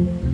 Mm-hmm.